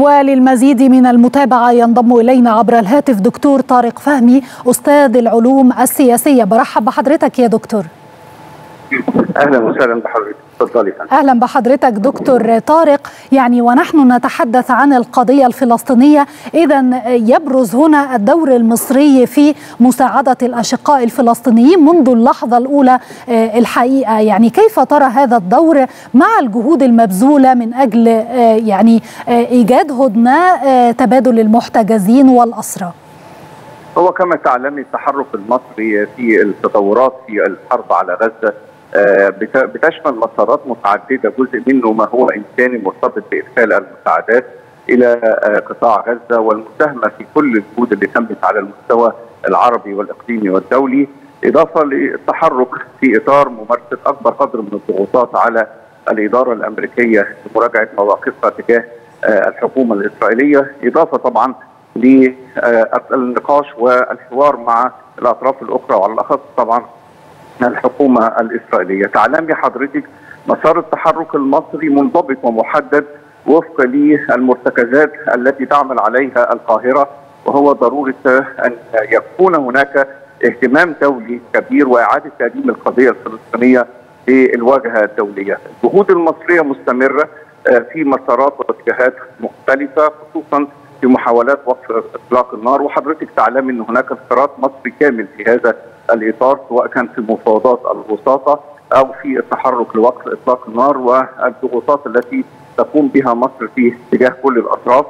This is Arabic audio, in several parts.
وللمزيد من المتابعة ينضم إلينا عبر الهاتف دكتور طارق فهمي أستاذ العلوم السياسية. برحب بحضرتك يا دكتور. أهلا وسهلا بحضرتك. تفضلي أهلا بحضرتك دكتور طارق. يعني ونحن نتحدث عن القضية الفلسطينية. اذا يبرز هنا الدور المصري في مساعدة الأشقاء الفلسطينيين منذ اللحظة الأولى الحقيقة. يعني كيف ترى هذا الدور مع الجهود المبذولة من أجل يعني ايجاد هدنه تبادل المحتجزين والأسرى؟ هو كما تعلمي التحرك المصري في التطورات في الحرب على غزة بتشمل مسارات متعددة جزء منه ما هو إنساني مرتبط بإدخال المساعدات إلى قطاع غزة والمساهمة في كل الجهود اللي تمت على المستوى العربي والإقليمي والدولي إضافة للتحرك في إطار ممارسة أكبر قدر من الضغوطات على الإدارة الأمريكية لمراجعة مواقفها تجاه الحكومة الإسرائيلية إضافة طبعا للنقاش والحوار مع الأطراف الأخرى وعلى الأخص طبعا الحكومة الإسرائيلية، تعلمي حضرتك مسار التحرك المصري منضبط ومحدد وفق للمرتكزات التي تعمل عليها القاهرة وهو ضرورة أن يكون هناك اهتمام دولي كبير وإعادة تقديم القضية الفلسطينية في الواجهة الدولية. الجهود المصرية مستمرة في مسارات واتجاهات مختلفة خصوصا في محاولات وقف اطلاق النار وحضرتك تعلم إن هناك انفراد مصري كامل في هذا الإطار سواء كان في مفاوضات الوساطة أو في التحرك لوقف إطلاق النار والضغوطات التي تقوم بها مصر في اتجاه كل الأطراف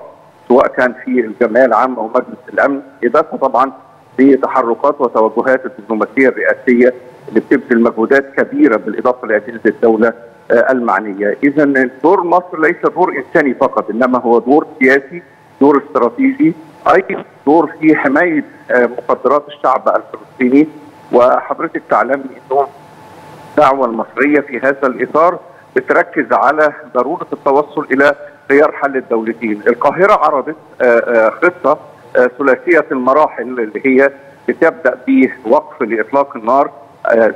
سواء كان في الجمعية العامة ومجلس الأمن إضافة طبعا لتحركات وتوجهات الدبلوماسية الرئاسية اللي بتبذل مجهودات كبيرة بالإضافة لأجهزة الدولة المعنية، اذا دور مصر ليس دور إنساني فقط إنما هو دور سياسي دور استراتيجي أيضا دور في حماية مقدرات الشعب الفلسطيني. وحضرتك تعلمي إنه الدعوة المصرية في هذا الإطار بتركز على ضرورة التوصل إلى خيار حل الدولتين، القاهرة عرضت خطة ثلاثية المراحل اللي هي بتبدأ بوقف لإطلاق النار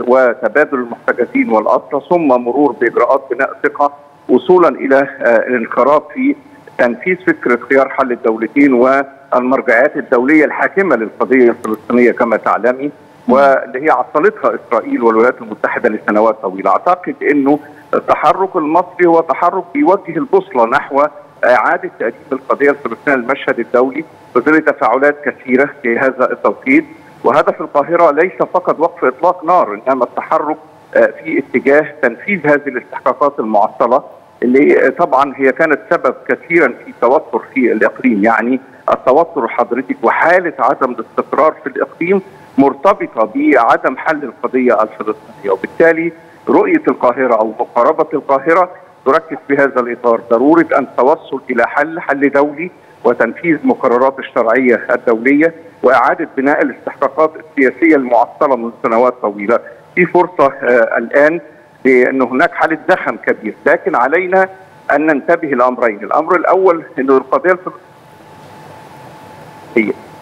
وتبادل المحتجزين والأسرى ثم مرور بإجراءات بناء ثقة وصولا إلى الانخراط في تنفيذ فكره خيار حل الدولتين والمرجعيات الدولية الحاكمة للقضية الفلسطينية كما تعلمي واللي هي عطلتها إسرائيل والولايات المتحدة لسنوات طويلة، أعتقد إنه التحرك المصري هو تحرك بيوجه البوصلة نحو إعادة تقديم القضية الفلسطينية للمشهد الدولي بظل تفاعلات كثيرة في هذا التوقيت. وهدف القاهرة ليس فقط وقف إطلاق نار إنما التحرك في اتجاه تنفيذ هذه الاستحقاقات المعطلة. اللي طبعا هي كانت سبب كثيرا في توتر في الإقليم. يعني التوتر حضرتك وحالة عدم الاستقرار في الإقليم مرتبطة بعدم حل القضية الفلسطينية. وبالتالي رؤية القاهرة أو مقاربة القاهرة تركز في هذا الإطار. ضرورة أن التوصل إلى حل حل دولي وتنفيذ مقررات الشرعية الدولية وإعادة بناء الاستحقاقات السياسية المعطلة منذ سنوات طويلة. في فرصة آه الآن بان هناك حالة زخم كبير لكن علينا أن ننتبه لامرين الأمر الأول انه القضية الفلسطينيه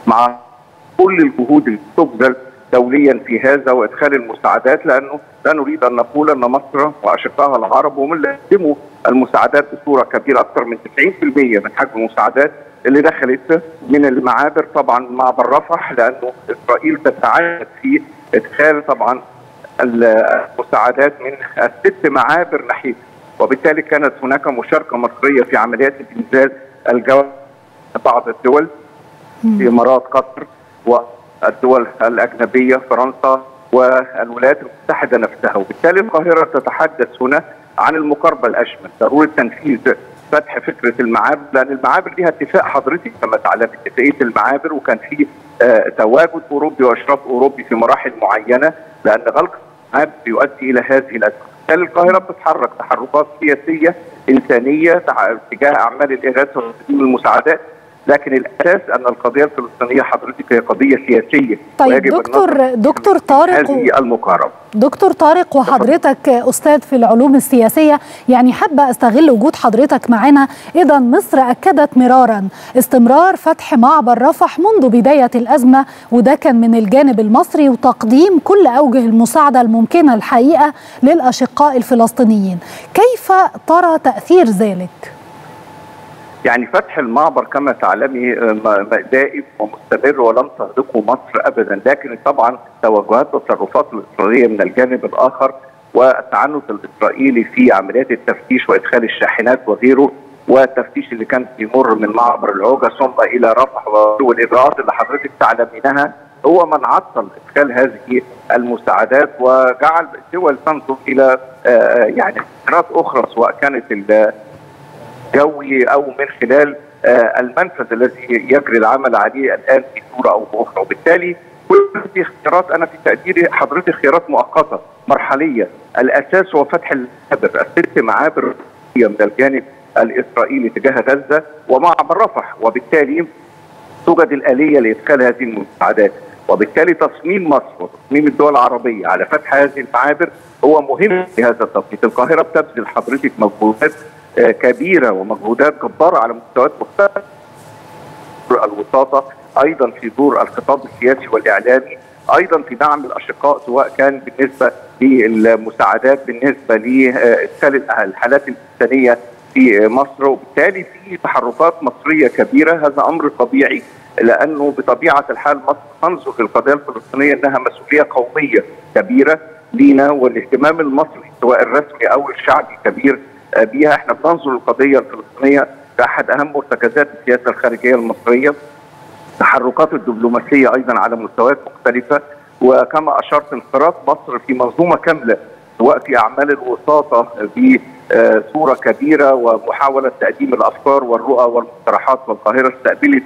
مع كل الجهود اللي تبذل دوليا في هذا وإدخال المساعدات لأنه لا نريد أن نقول أن مصر وأشقائها العرب هم اللي قدموا المساعدات بصورة كبيرة أكثر من 90% من حجم المساعدات اللي دخلت من المعابر طبعا معبر رفح لأنه إسرائيل تتعهد في إدخال طبعا المساعدات من الست معابر ناحيه وبالتالي كانت هناك مشاركة مصرية في عمليات الانزال الجوي بعض الدول الامارات قطر والدول الأجنبية فرنسا والولايات المتحدة نفسها. وبالتالي القاهرة تتحدث هنا عن المقاربة الاشمل ضروره تنفيذ فتح فكرة المعابر لأن المعابر ليها اتفاق حضرتك كما تعلم اتفاقية المعابر وكان في آه تواجد أوروبي وأشراف أوروبي في مراحل معينة لأن غلق يؤدي إلى هذه الأزمة. بالتالي القاهرة بتتحرك تحركات سياسية إنسانية تجاه أعمال الإغاثة وتقديم المساعدات لكن الأساس أن القضية الفلسطينية حضرتك هي قضية سياسية. طيب دكتور دكتور طارق هذه المقاربة. دكتور طارق وحضرتك أستاذ في العلوم السياسية يعني حابة أستغل وجود حضرتك معنا. إذا مصر أكدت مرارا استمرار فتح معبر رفح منذ بداية الأزمة وده كان من الجانب المصري وتقديم كل أوجه المساعدة الممكنة الحقيقة للأشقاء الفلسطينيين. كيف ترى تأثير ذلك؟ يعني فتح المعبر كما تعلمي دائم ومستمر ولم تغلقه مصر ابدا. لكن طبعا توجهات والتصرفات الإسرائيلية من الجانب الآخر والتعنت الإسرائيلي في عمليات التفتيش وإدخال الشاحنات وغيره والتفتيش اللي كان بيمر من معبر العوجة ثم إلى رفح والاجراءات اللي حضرتك تعلمينها هو من عطل إدخال هذه المساعدات وجعل الدول تنظر إلى يعني اختيارات أخرى سواء كانت الجوي أو من خلال المنفذ الذي يجري العمل عليه الآن في صورة أو بأخرى. وبالتالي كل هذه اختيارات أنا في تقديري حضرتك خيارات مؤقتة مرحلية. الأساس هو فتح المعابر الست معابر من الجانب الإسرائيلي تجاه غزة ومعبر رفح وبالتالي توجد الآلية لإدخال هذه المساعدات. وبالتالي تصميم مصر وتصميم الدول العربية على فتح هذه المعابر هو مهم في هذا التوقيت، القاهرة بتبذل حضرتك مجهودات كبيرة ومجهودات جبارة على مستويات مختلفة. الوساطة أيضا في دور الخطاب السياسي والإعلامي أيضا في دعم الأشقاء سواء كان بالنسبة للمساعدات بالنسبة لادخال الحالات الإنسانية في مصر. وبالتالي في تحركات مصرية كبيرة. هذا أمر طبيعي لأنه بطبيعة الحال مصر تنظر للقضيه الفلسطينية أنها مسؤولية قومية كبيرة لينا والاهتمام المصري سواء الرسمي أو الشعبي كبير بها إحنا بننظر للقضيه الفلسطينية كأحد أهم مرتكزات السياسة الخارجية المصرية. التحركات الدبلوماسية أيضا على مستويات مختلفة. وكما أشرت انخراط مصر في منظومة كاملة سواء في أعمال الوساطة بصوره كبيرة ومحاولة تقديم الأفكار والرؤى والمقترحات والقاهرة استقبلت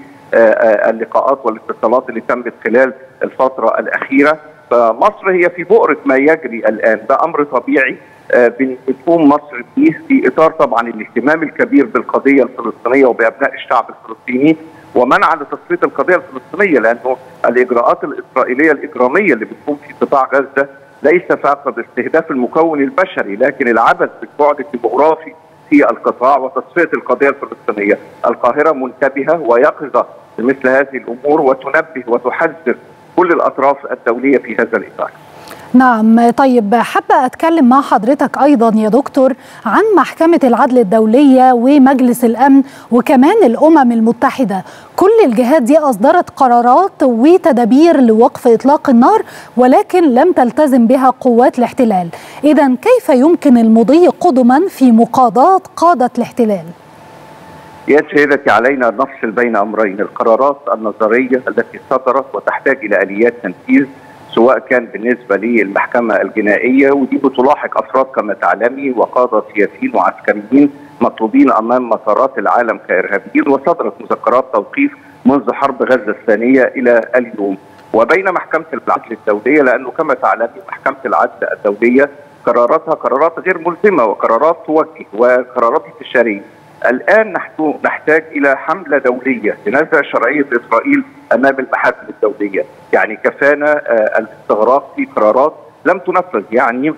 اللقاءات والاتصالات اللي تمت خلال الفترة الأخيرة. فمصر هي في بؤرة ما يجري الآن. ده أمر طبيعي. بتقوم مصر فيه في إطار طبعا الاهتمام الكبير بالقضية الفلسطينية وبأبناء الشعب الفلسطيني ومنع لتصفيه القضية الفلسطينية لأنه الإجراءات الإسرائيلية الإجرامية اللي بتقوم في قطاع غزة ليس فقط استهداف المكون البشري لكن العبث بالبعد الديموغرافي في القطاع وتصفية القضية الفلسطينية، القاهرة منتبهة ويقظة لمثل هذه الأمور وتنبه وتحذر كل الأطراف الدولية في هذا الإطار. نعم. طيب حابة أتكلم مع حضرتك أيضا يا دكتور عن محكمة العدل الدولية ومجلس الأمن وكمان الأمم المتحدة. كل الجهات دي أصدرت قرارات وتدابير لوقف إطلاق النار ولكن لم تلتزم بها قوات الاحتلال. إذا كيف يمكن المضي قدما في مقاضاة قادة الاحتلال؟ يا سيدتي علينا أن نفصل بين أمرين القرارات النظرية التي صدرت وتحتاج إلى آليات تنفيذ سواء كان بالنسبة للمحكمة الجنائية ودي بتلاحق أفراد كما تعلمي وقادة سياسيين وعسكريين مطلوبين أمام مسارات العالم كإرهابيين وصدرت مذكرات توقيف منذ حرب غزة الثانية إلى اليوم. وبين محكمة العدل الدولية لأنه كما تعلمي محكمة العدل الدولية قراراتها قرارات غير ملزمة وقرارات توجه وقرارات استشارية. الآن نحن نحتاج إلى حملة دولية لنزع شرعية إسرائيل أمام المحاكم الدولية، يعني كفانا الاستغراق في قرارات لم تنفذ، يعني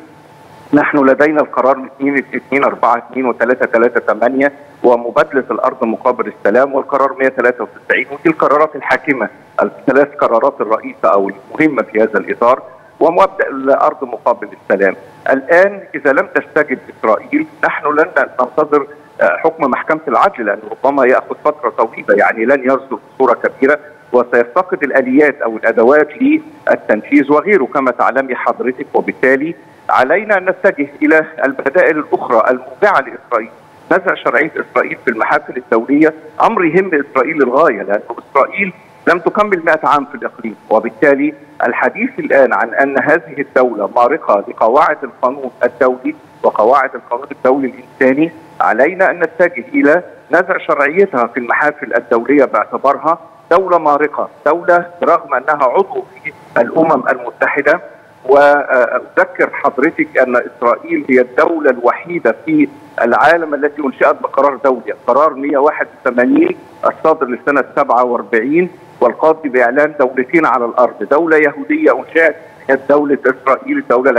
نحن لدينا القرار 2 2 4 2 و 3 3 8 ومبادلة الأرض مقابل السلام والقرار 193 ودي القرارات الحاكمة الثلاث قرارات الرئيسه أو المهمة في هذا الإطار ومبدأ الأرض مقابل السلام. الآن إذا لم تستجب إسرائيل نحن لن ننتظر حكم محكمة العدل لأنه ربما يأخذ فترة طويلة يعني لن يصدر بصورة كبيرة وسيفتقد الآليات أو الأدوات للتنفيذ وغيره كما تعلمي حضرتك. وبالتالي علينا أن نتجه إلى البدائل الأخرى الموجعة لإسرائيل. نزع شرعية إسرائيل في المحافل الدولية أمر يهم إسرائيل للغايه لأن إسرائيل لم تكمل 100 عام في الإقليم. وبالتالي الحديث الآن عن أن هذه الدولة مارقة لقواعد القانون الدولي وقواعد القانون الدولي الإنساني علينا أن نتجه إلى نزع شرعيتها في المحافل الدولية باعتبارها دولة مارقة، دولة برغم أنها عضو في الأمم المتحدة. وأذكر حضرتك أن إسرائيل هي الدولة الوحيدة في العالم التي أنشئت بقرار دولي، قرار 181 الصادر لسنه 47 والقاضي بإعلان دولتين على الأرض، دولة يهودية انشئت هي دولة إسرائيل الدولة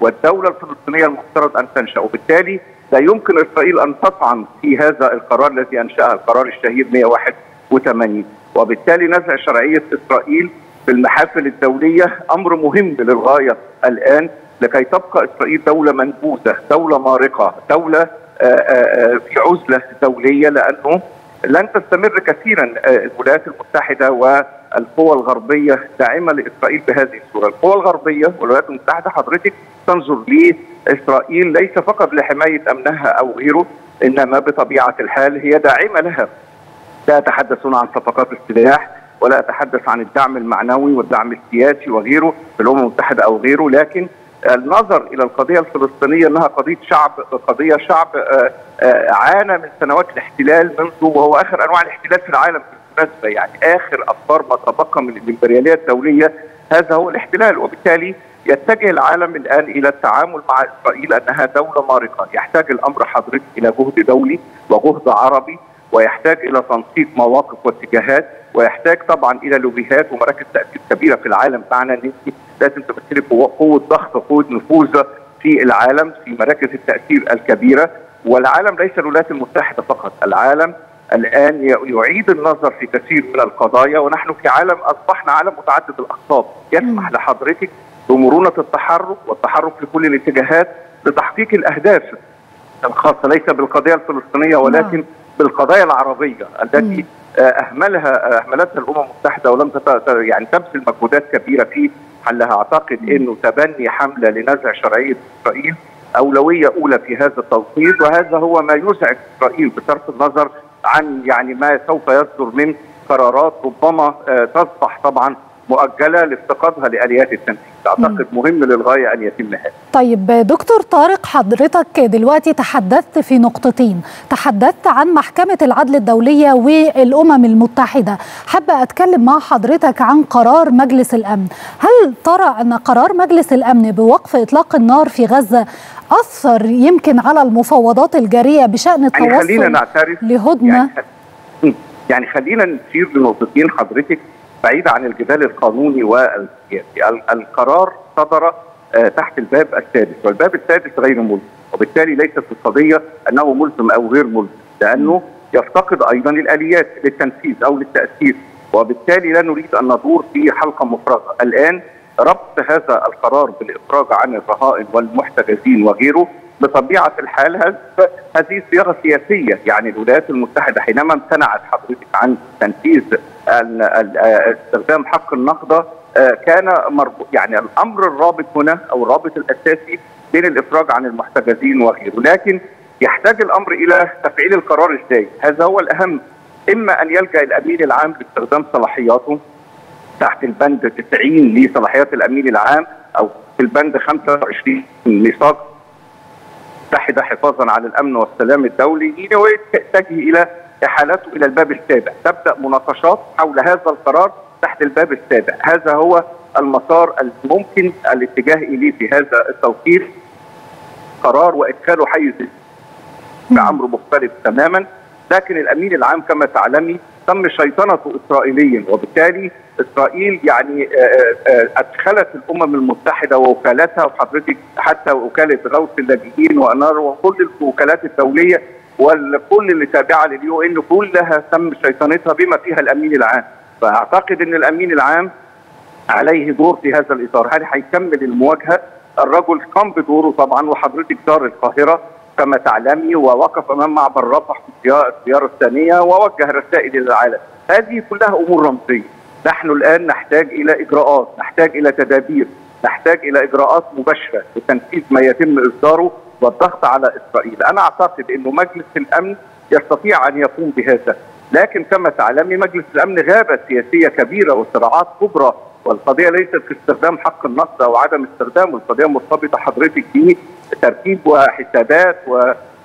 العبريه والدولة الفلسطينية المفترض أن تنشأ وبالتالي لا يمكن إسرائيل أن تطعن في هذا القرار الذي أنشأه القرار الشهير 181 وبالتالي نزع شرعية إسرائيل في المحافل الدولية أمر مهم للغاية الآن لكي تبقى إسرائيل دولة منبوذة، دولة مارقة، دولة في عزلة دولية لأنه لن تستمر كثيرا الولايات المتحدة والقوى الغربية داعمة لإسرائيل بهذه الصورة، القوى الغربية والولايات المتحدة حضرتك تنظر لاسرائيل ليس فقط لحماية أمنها أو غيره إنما بطبيعة الحال هي داعمة لها. لا يتحدثون عن صفقات السلاح ولا أتحدث عن الدعم المعنوي والدعم السياسي وغيره في الأمم المتحدة أو غيره لكن النظر إلى القضية الفلسطينية أنها قضية شعب قضية شعب عانى من سنوات الاحتلال منذ وهو آخر أنواع الاحتلال في العالم بالمناسبه يعني آخر اصفار ما تبقى من الإمبريالية الدولية هذا هو الاحتلال وبالتالي يتجه العالم الآن إلى التعامل مع إسرائيل أنها دولة مارقة، يحتاج الأمر حضرتك إلى جهد دولي وجهد عربي ويحتاج إلى تنسيق مواقف واتجاهات ويحتاج طبعا إلى لوبيهات ومراكز تأثير كبيرة في العالم. معنى إن أنت لازم تمثلي قوه ضغط قوة نفوذ في العالم في مراكز التأثير الكبيرة. والعالم ليس الولايات المتحدة فقط، العالم الآن يعيد النظر في كثير من القضايا ونحن في عالم أصبحنا عالم متعدد الأقطاب، يسمح لحضرتك بمرونة التحرك والتحرك في كل الاتجاهات لتحقيق الأهداف الخاصة ليس بالقضية الفلسطينية ولكن بالقضايا العربية التي أهملها أهملتها الأمم المتحدة ولم يعني تبذل مجهودات كبيرة في حلها. أعتقد إنه تبني حملة لنزع شرعية إسرائيل أولوية أولى في هذا التوقيت وهذا هو ما يزعج إسرائيل بصرف النظر عن يعني ما سوف يصدر من قرارات ربما تصبح طبعا مؤجلة لافتقادها لآليات التنفيذ، أعتقد مهم للغاية أن يتم هذا. طيب دكتور طارق حضرتك دلوقتي تحدثت في نقطتين، تحدثت عن محكمة العدل الدولية والأمم المتحدة، حابه أتكلم مع حضرتك عن قرار مجلس الأمن، هل ترى أن قرار مجلس الأمن بوقف إطلاق النار في غزة أثر يمكن على المفاوضات الجارية بشأن التوصل يعني خلينا نعترف. لهدنة؟ يعني, يعني خلينا نشير لنقطتين حضرتك. بعيد عن الجدال القانوني والسياسي. القرار صدر تحت الباب السادس والباب السادس غير ملزم وبالتالي ليست القضية أنه ملزم أو غير ملزم لأنه يفتقد أيضا الآليات للتنفيذ أو للتأثير وبالتالي لا نريد أن ندور في حلقة مفرغة. الآن ربط هذا القرار بالإفراج عن الرهائن والمحتجزين وغيره بطبيعة الحال هذه صياغه سياسية يعني الولايات المتحدة حينما امتنعت حضرتك عن تنفيذ استخدام حق النقضه كان مربوط يعني الأمر الرابط هنا أو الرابط الأساسي بين الإفراج عن المحتجزين وغيره. لكن يحتاج الأمر إلى تفعيل القرار إزاي هذا هو الأهم. إما أن يلجأ الأمين العام لاستخدام صلاحياته تحت البند 90 لصلاحيات الأمين العام أو في البند 25 ميثاق المتحده حفاظا على الأمن والسلام الدولي ويتجه إلى احالته إلى الباب السابع، تبدأ مناقشات حول هذا القرار تحت الباب السابع، هذا هو المسار الممكن الاتجاه إليه في هذا التوقيت. قرار وإدخاله حيز بأمر مختلف تماما، لكن الأمين العام كما تعلمي تم شيطنته اسرائيليا وبالتالي إسرائيل يعني أدخلت الأمم المتحدة ووكالاتها وحضرتك حتى وكالة غوث اللاجئين وانار وكل الوكالات الدولية وكل اللي تابعة لليو إن كلها تم شيطنتها بما فيها الأمين العام. فأعتقد إن الأمين العام عليه دور في هذا الإطار. هل هيكمل المواجهة؟ الرجل قام بدوره طبعا وحضرتك زار القاهرة كما تعلمي ووقف أمام معبر رفح في الزيارة الثانية ووجه رسائل إلى العالم هذه كلها أمور رمزية. نحن الآن نحتاج إلى إجراءات نحتاج إلى تدابير نحتاج إلى إجراءات مباشرة لتنفيذ ما يتم إصداره والضغط على إسرائيل. أنا أعتقد إنه مجلس الأمن يستطيع أن يقوم بهذا لكن كما تعلمي مجلس الأمن غابه سياسية كبيرة وصراعات كبرى والقضية ليست في استخدام حق النقد أو عدم استخدامه، القضية مرتبطة حضرتك بترتيب وحسابات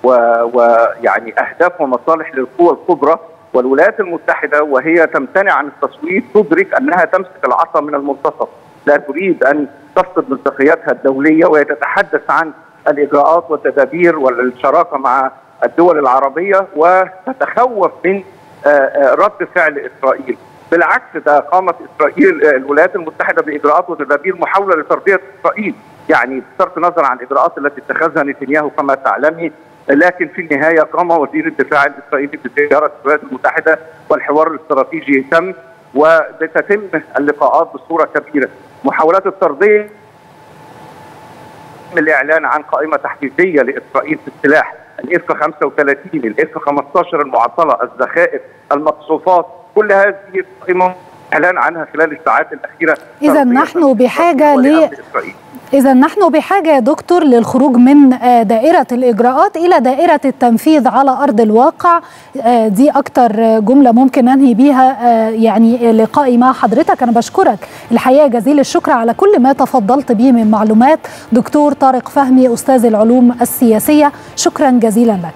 ويعني و... أهداف ومصالح للقوى الكبرى. والولايات المتحدة وهي تمتنع عن التصويت تدرك أنها تمسك العصا من المنتصف، لا تريد أن تفقد مصداقيتها الدولية وهي تتحدث عن الإجراءات والتدابير والشراكة مع الدول العربية وتتخوف من رد فعل إسرائيل. بالعكس ده قامت إسرائيل الولايات المتحدة بإجراءات وتدابير محاولة لترضيه إسرائيل، يعني بصرف النظر عن الإجراءات التي اتخذها نتنياهو كما تعلمي لكن في النهاية قام وزير الدفاع الإسرائيلي بزيارة الولايات المتحدة والحوار الاستراتيجي تم وبتتم اللقاءات بصورة كبيرة، محاولات الترضيه الإعلان عن قائمة تحفيزية لإسرائيل في السلاح الاف 35 الاف 15 المعطلة الذخائر المصروفات كل هذه قائمة إعلان عنها خلال الساعات الأخيرة. إذا نحن بحاجة ل إذا نحن بحاجة يا دكتور للخروج من دائرة الإجراءات إلى دائرة التنفيذ على أرض الواقع. دي أكتر جملة ممكن ننهي بيها يعني لقائي مع حضرتك. أنا بشكرك. الحقيقة جزيل الشكر على كل ما تفضلت به من معلومات. دكتور طارق فهمي أستاذ العلوم السياسية شكرا جزيلا لك.